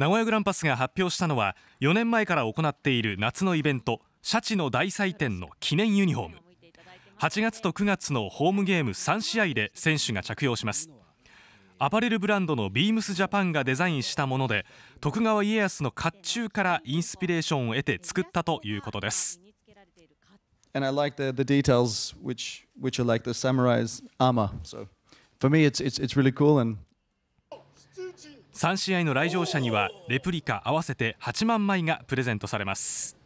名古屋グランパスが発表したのは4年前から行っている夏のイベントシャチの大祭典の記念ユニフォーム。8月と9月のホームゲーム3試合で選手が着用します。アパレルブランドのビームスジャパンがデザインしたもので徳川家康の甲冑からインスピレーションを得て作ったということです。And I like the, the details which which are like the samurai's armor. So for me, it's it's it's really cool and 3試合の来場者にはレプリカ合わせて8万枚がプレゼントされます。